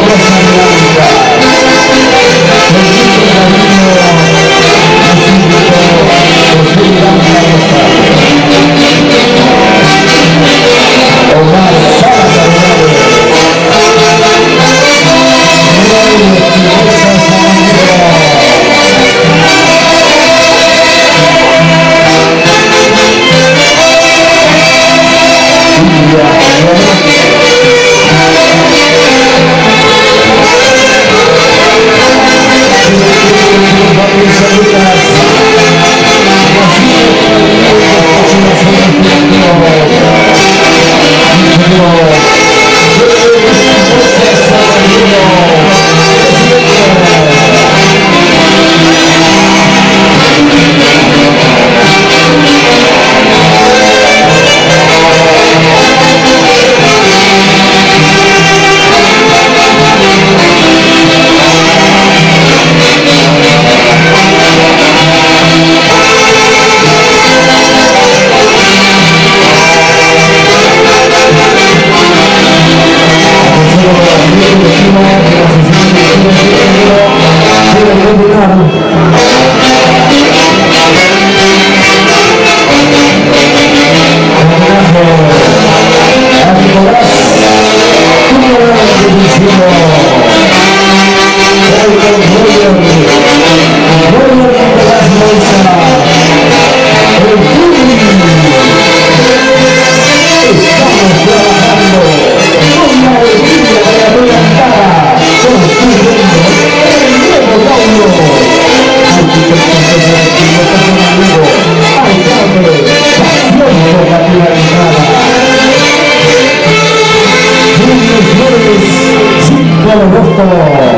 Thank you. Thank you. Muy Flores, 5 de.